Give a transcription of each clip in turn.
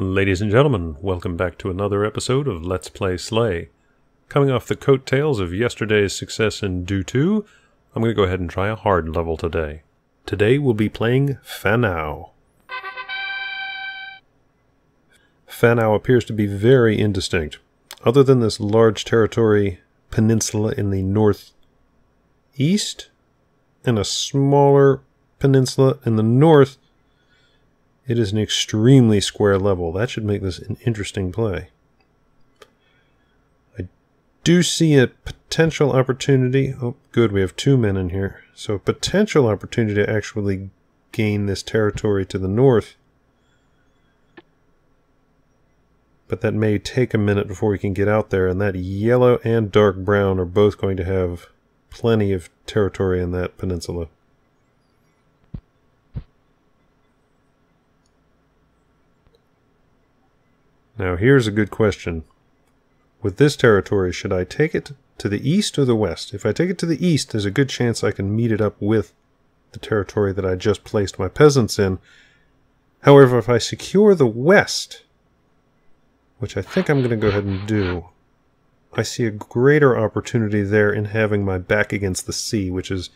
Ladies and gentlemen, welcome back to another episode of Let's Play Slay. Coming off the coattails of yesterday's success in Do 2, I'm going to go ahead and try a hard level today. Today we'll be playing Fanou. Fanou appears to be very indistinct. Other than this large territory peninsula in the northeast and a smaller peninsula in the north, it is an extremely square level. That should make this an interesting play. I do see a potential opportunity. Oh, good, we have two men in here. So a potential opportunity to actually gain this territory to the north. But that may take a minute before we can get out there, and that yellow and dark brown are both going to have plenty of territory in that peninsula. Now here's a good question. With this territory, should I take it to the east or the west? If I take it to the east, there's a good chance I can meet it up with the territory that I just placed my peasants in. However, if I secure the west, which I think I'm going to go ahead and do, I see a greater opportunity there in having my back against the sea, which is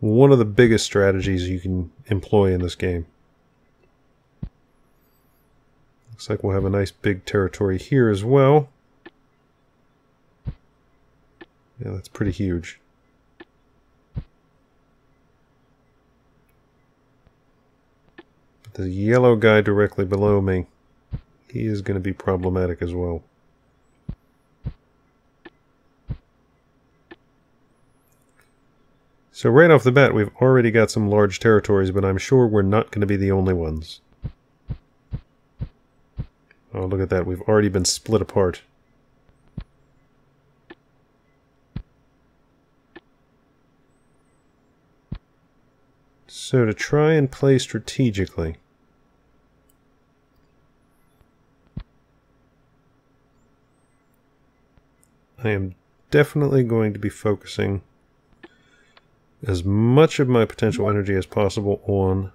one of the biggest strategies you can employ in this game. Looks like we'll have a nice big territory here as well. Yeah, that's pretty huge. The yellow guy directly below me, he is going to be problematic as well. So right off the bat, we've already got some large territories, but I'm sure we're not going to be the only ones. Oh, look at that. We've already been split apart. So to try and play strategically, I am definitely going to be focusing as much of my potential energy as possible on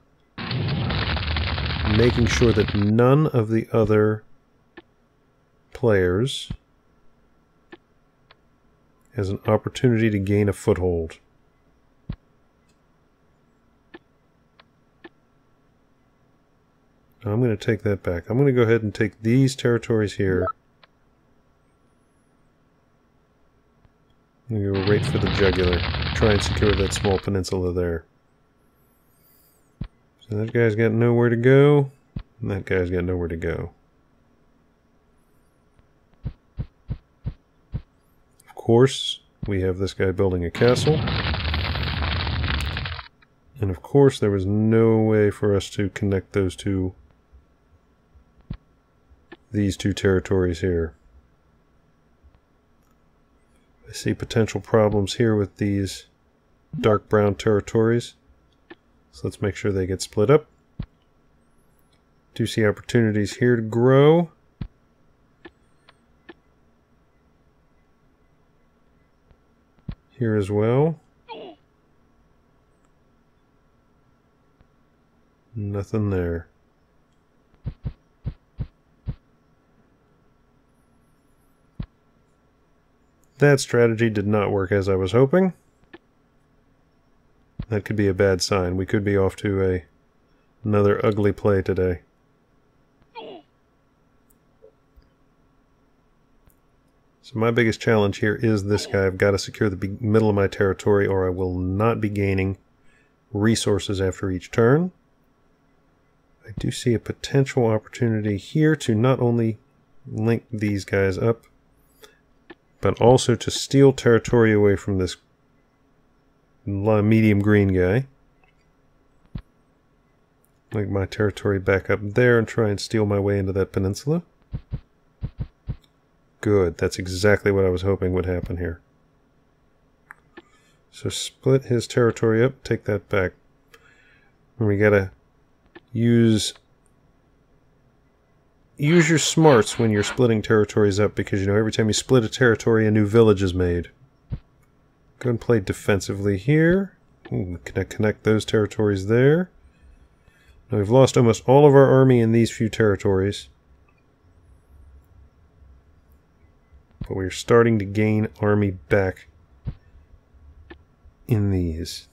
making sure that none of the other players has an opportunity to gain a foothold. I'm going to take that back. I'm going to go ahead and take these territories here. To go right for the jugular. Try and secure that small peninsula there. So that guy's got nowhere to go, and that guy's got nowhere to go. Course, we have this guy building a castle. And of course, there was no way for us to connect those two, these two territories here. I see potential problems here with these dark brown territories. So let's make sure they get split up. Do see opportunities here to grow. Here as well. Nothing there. That strategy did not work as I was hoping. That could be a bad sign. We could be off to a another ugly play today. So my biggest challenge here is this guy. I've got to secure the middle of my territory or I will not be gaining resources after each turn. I do see a potential opportunity here to not only link these guys up, but also to steal territory away from this medium green guy. Like my territory back up there and try and steal my way into that peninsula. Good. That's exactly what I was hoping would happen here. So split his territory up, take that back. And we gotta use use your smarts when you're splitting territories up because you know every time you split a territory a new village is made. Go and play defensively here. Can connect those territories there? Now we've lost almost all of our army in these few territories. But we're starting to gain army back in these.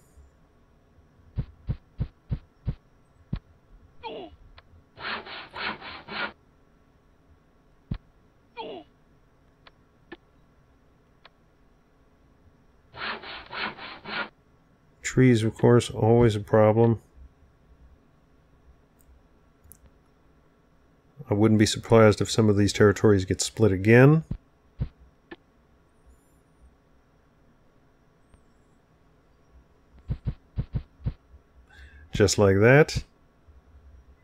Trees, of course, always a problem. I wouldn't be surprised if some of these territories get split again. Just like that.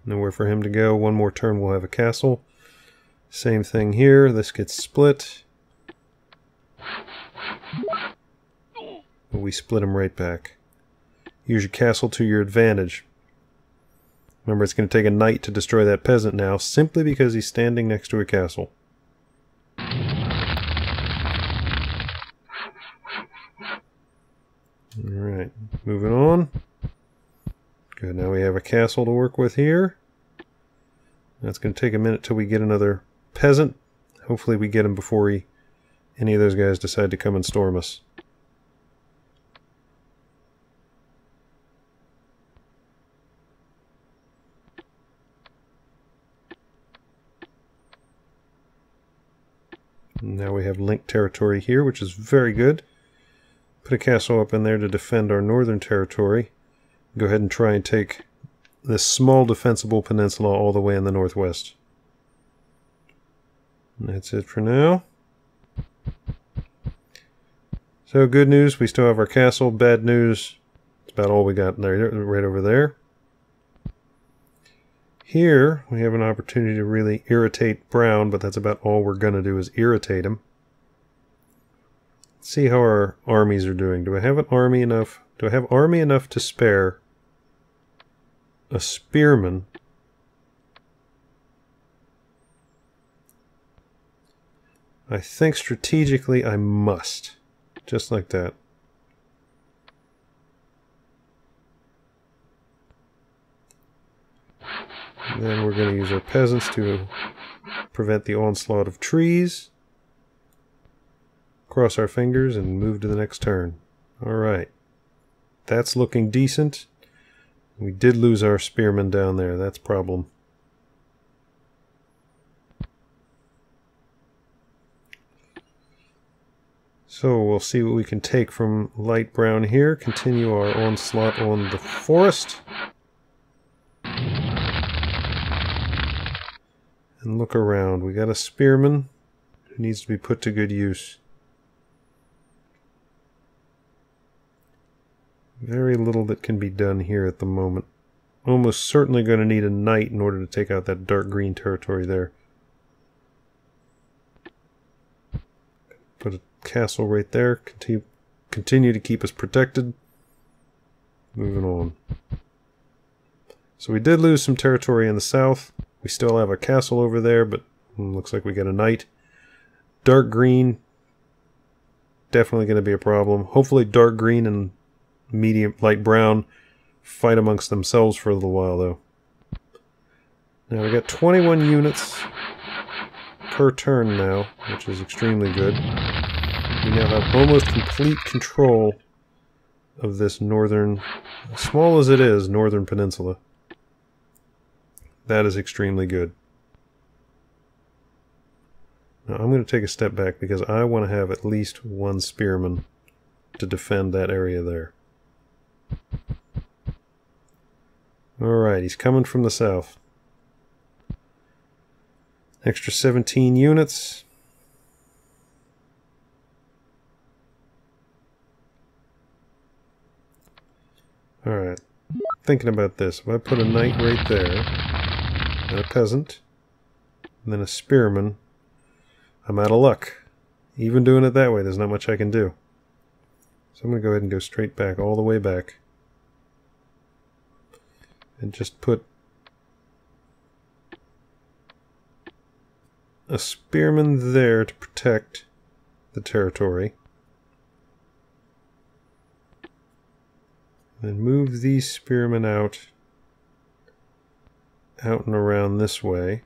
Nowhere for him to go. One more turn we'll have a castle. Same thing here. This gets split. But we split him right back. Use your castle to your advantage. Remember, it's going to take a knight to destroy that peasant now, simply because he's standing next to a castle. Alright, moving on. Good, now we have a castle to work with here. That's going to take a minute till we get another peasant. Hopefully we get him before he, any of those guys decide to come and storm us. Now we have linked territory here, which is very good. Put a castle up in there to defend our northern territory. Go ahead and try and take this small defensible peninsula all the way in the northwest. And that's it for now. So good news, we still have our castle. Bad news, it's about all we got there, right over there. Here, we have an opportunity to really irritate Brown, but that's about all we're going to do is irritate him. Let's see how our armies are doing. Do I have an army enough? Do I have army enough to spare a spearman? I think strategically I must. Just like that. then we're going to use our peasants to prevent the onslaught of trees. Cross our fingers and move to the next turn. Alright. That's looking decent. We did lose our spearmen down there. That's problem. So we'll see what we can take from light brown here. Continue our onslaught on the forest. and look around. We got a spearman who needs to be put to good use. Very little that can be done here at the moment. Almost certainly going to need a knight in order to take out that dark green territory there. Put a castle right there. Continue, continue to keep us protected. Moving on. So we did lose some territory in the south. We still have a castle over there, but looks like we got a knight. Dark green, definitely going to be a problem. Hopefully dark green and medium light brown fight amongst themselves for a little while, though. Now we got 21 units per turn now, which is extremely good. We now have almost complete control of this northern, small as it is, northern peninsula. That is extremely good. Now I'm going to take a step back because I want to have at least one spearman to defend that area there. Alright, he's coming from the south. Extra 17 units. Alright, thinking about this. If I put a knight right there, and a peasant, and then a spearman, I'm out of luck. Even doing it that way, there's not much I can do. So I'm going to go ahead and go straight back, all the way back. And just put a spearman there to protect the territory. And move these spearmen out out and around this way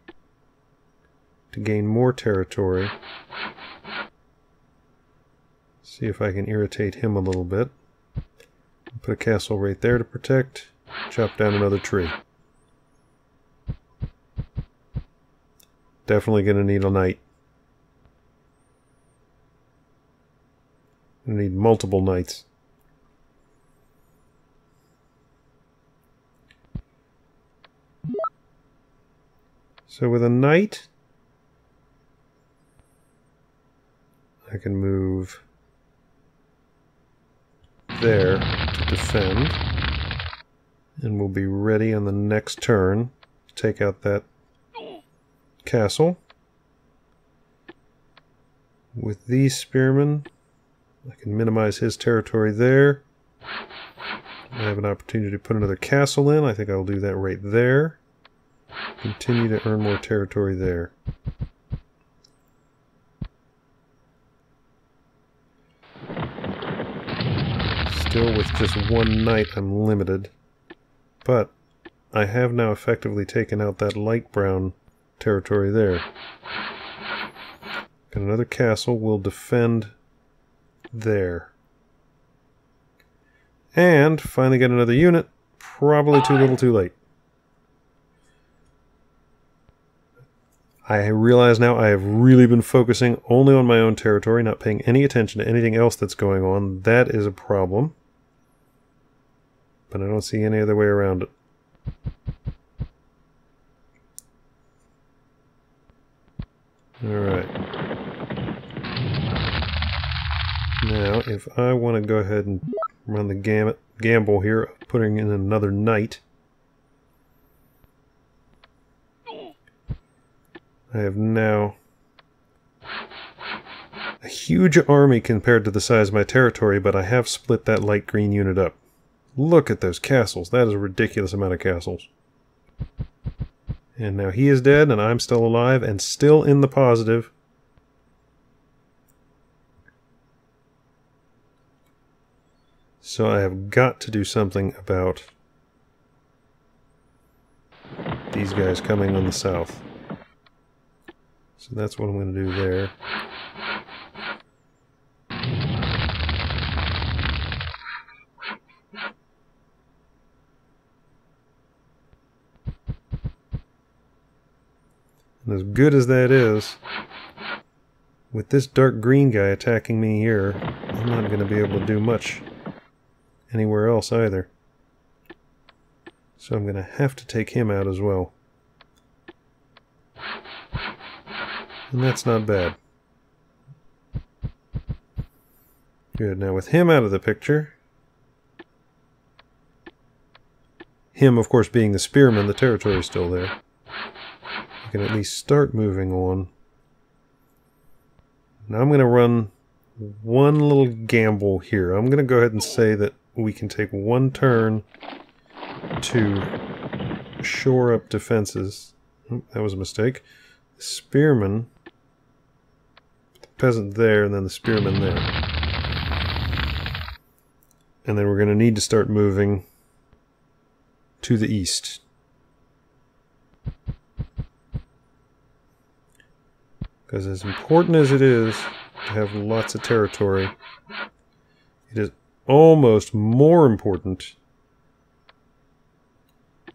to gain more territory See if I can irritate him a little bit. Put a castle right there to protect. Chop down another tree. Definitely going to need a knight. Need multiple knights. So with a knight, I can move there to defend. And we'll be ready on the next turn to take out that castle. With these spearmen, I can minimize his territory there. I have an opportunity to put another castle in. I think I'll do that right there. Continue to earn more territory there. Still with just one knight I'm limited. But I have now effectively taken out that light brown territory there. Got another castle. We'll defend there. And finally get another unit. Probably too little too late. I realize now I have really been focusing only on my own territory, not paying any attention to anything else that's going on. That is a problem. But I don't see any other way around it. Alright. Now, if I want to go ahead and run the gamut, gamble here of putting in another knight, I have now a huge army compared to the size of my territory, but I have split that light green unit up. Look at those castles. That is a ridiculous amount of castles. And now he is dead, and I'm still alive, and still in the positive. So I have got to do something about these guys coming on the south. So that's what I'm going to do there. And as good as that is, with this dark green guy attacking me here, I'm not going to be able to do much anywhere else either. So I'm going to have to take him out as well. And that's not bad. Good, now with him out of the picture, him of course being the spearman, the territory is still there. I can at least start moving on. Now I'm going to run one little gamble here. I'm going to go ahead and say that we can take one turn to shore up defenses. That was a mistake. Spearman The peasant there, and then the spearman there. And then we're going to need to start moving to the east. Because as important as it is to have lots of territory, it is almost more important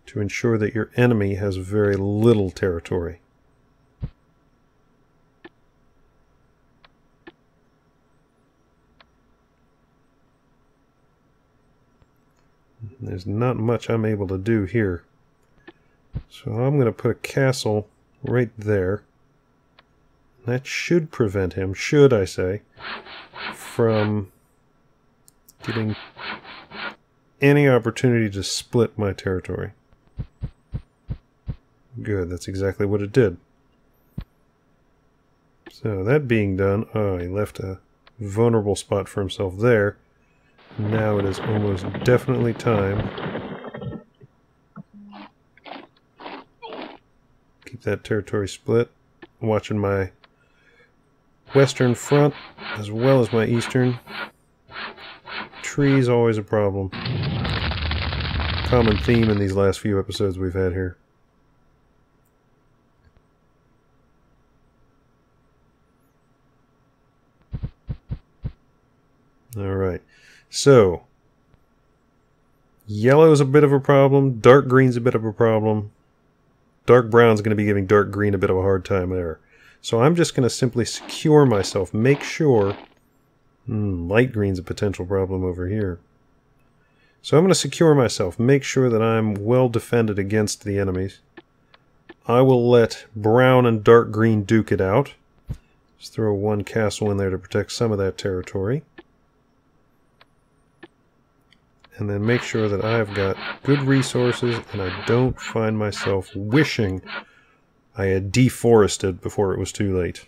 to ensure that your enemy has very little territory. There's not much I'm able to do here. So I'm going to put a castle right there. That should prevent him, should I say, from getting any opportunity to split my territory. Good, that's exactly what it did. So that being done, oh, he left a vulnerable spot for himself there. Now it is almost definitely time. Keep that territory split. I'm watching my western front as well as my eastern. Trees always a problem. Common theme in these last few episodes we've had here. All right. So, yellow is a bit of a problem. Dark green's a bit of a problem. Dark brown's going to be giving dark green a bit of a hard time there. So I'm just going to simply secure myself. Make sure... Hmm, light green's a potential problem over here. So I'm going to secure myself. Make sure that I'm well defended against the enemies. I will let brown and dark green duke it out. Just throw one castle in there to protect some of that territory. And then make sure that I've got good resources and I don't find myself wishing I had deforested before it was too late.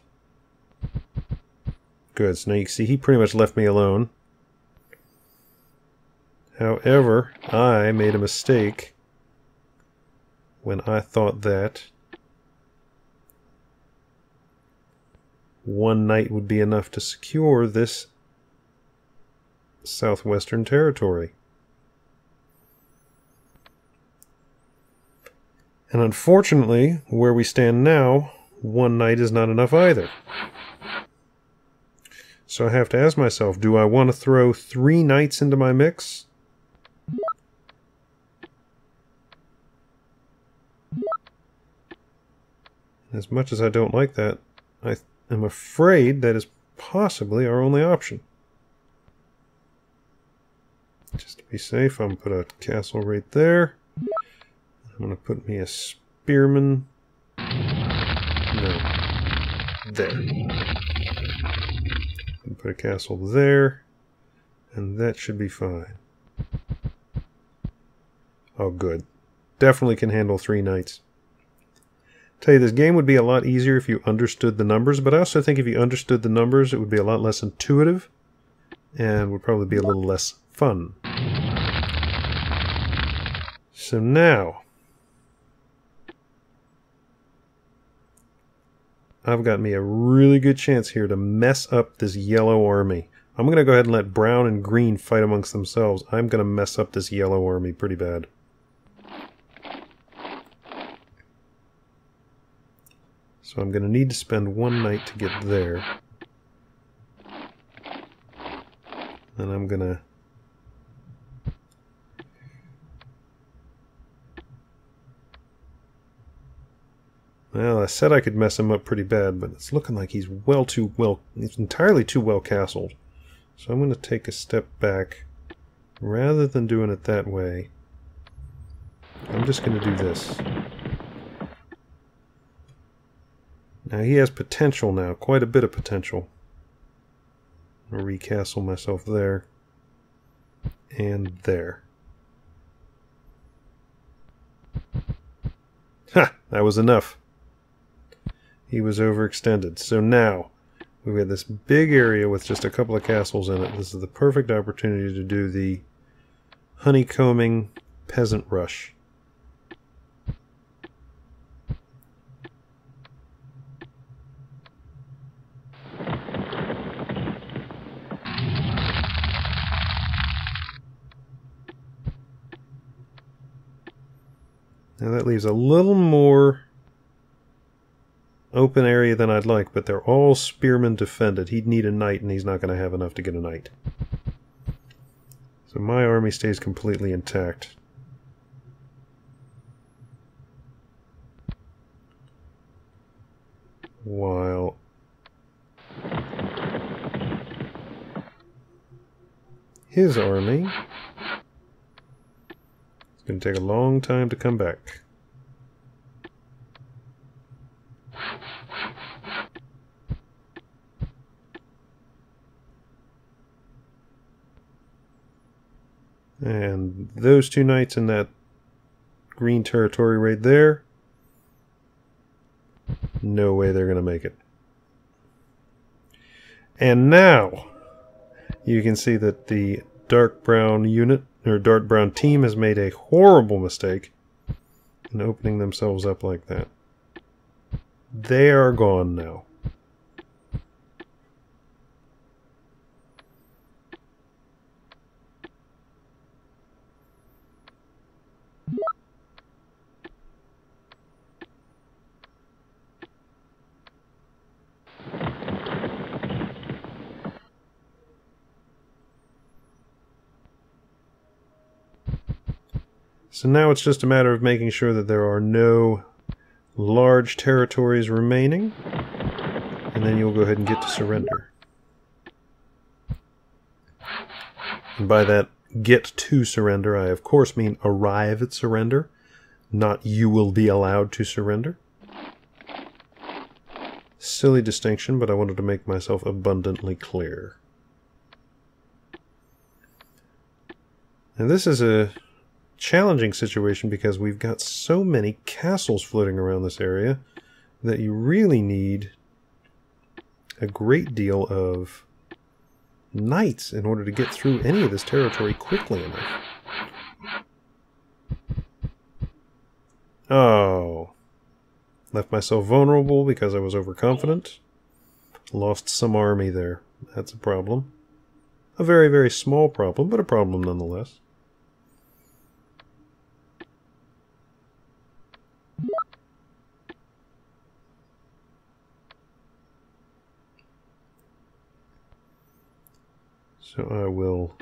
Good, so now you can see he pretty much left me alone. However, I made a mistake when I thought that one knight would be enough to secure this southwestern territory. And unfortunately, where we stand now, one knight is not enough either. So I have to ask myself, do I want to throw three knights into my mix? As much as I don't like that, I am afraid that is possibly our only option. Just to be safe, I'm going to put a castle right there. I'm going to put me a spearman. No. There. Put a castle there. And that should be fine. Oh, good. Definitely can handle three knights. Tell you, this game would be a lot easier if you understood the numbers, but I also think if you understood the numbers, it would be a lot less intuitive and would probably be a little less fun. So now, I've got me a really good chance here to mess up this yellow army. I'm going to go ahead and let brown and green fight amongst themselves. I'm going to mess up this yellow army pretty bad. So I'm going to need to spend one knight to get there. And I'm going to Well, I said I could mess him up pretty bad, but it's looking like he's well too well, he's entirely too well castled. So I'm going to take a step back. Rather than doing it that way, I'm just going to do this. Now he has potential now, quite a bit of potential. I'll recastle myself there. And there. Ha! That was enough. He was overextended. So now, we've got this big area with just a couple of castles in it. This is the perfect opportunity to do the honeycombing peasant rush. Now that leaves a little more open area than I'd like, but they're all spearmen defended. He'd need a knight, and he's not going to have enough to get a knight. So my army stays completely intact. While his army is going to take a long time to come back. And those two knights in that green territory right there, no way they're going to make it. And now you can see that the dark brown unit or dark brown team has made a horrible mistake in opening themselves up like that. They are gone now. So now it's just a matter of making sure that there are no large territories remaining, and then you'll go ahead and get to surrender. And by that get to surrender, I of course mean arrive at surrender, not you will be allowed to surrender. Silly distinction, but I wanted to make myself abundantly clear. And this is a challenging situation because we've got so many castles floating around this area that you really need a great deal of knights in order to get through any of this territory quickly enough. Oh. Left myself vulnerable because I was overconfident. Lost some army there. That's a problem. A very, very small problem, but a problem nonetheless. So I will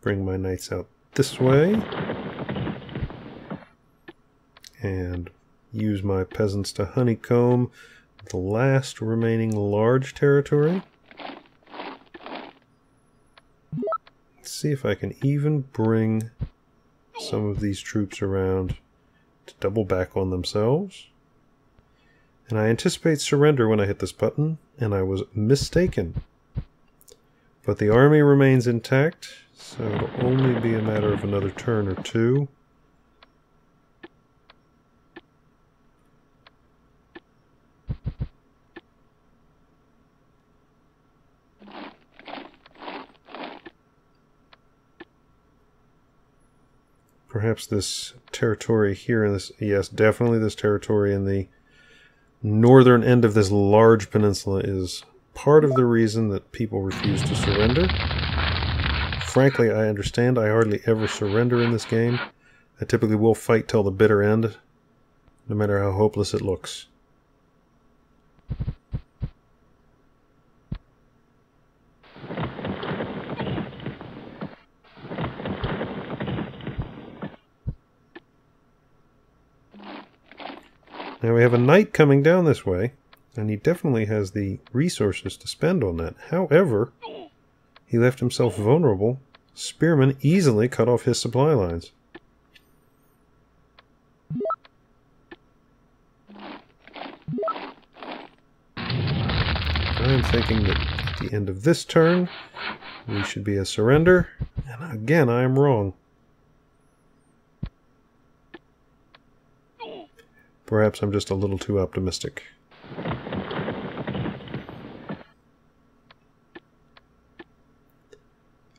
bring my knights out this way and use my peasants to honeycomb the last remaining large territory. Let's see if I can even bring some of these troops around to double back on themselves. And I anticipate surrender when I hit this button, and I was mistaken. But the army remains intact, so it'll only be a matter of another turn or two. Perhaps this territory here in this, yes, definitely this territory in the northern end of this large peninsula is part of the reason that people refuse to surrender. Frankly, I understand. I hardly ever surrender in this game. I typically will fight till the bitter end, no matter how hopeless it looks. Now we have a knight coming down this way, and he definitely has the resources to spend on that. However, he left himself vulnerable. Spearmen easily cut off his supply lines. I'm thinking that at the end of this turn, we should be a surrender. And again, I am wrong. Perhaps I'm just a little too optimistic.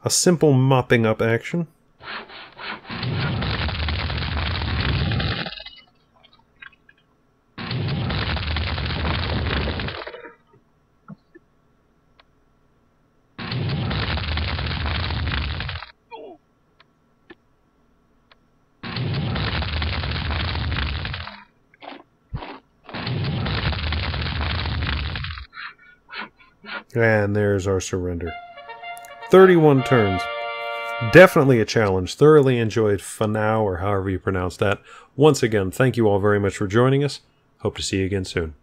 A simple mopping up action. And there's our surrender. 31 turns. Definitely a challenge. Thoroughly enjoyed Fanou, or however you pronounce that. Once again, thank you all very much for joining us. Hope to see you again soon.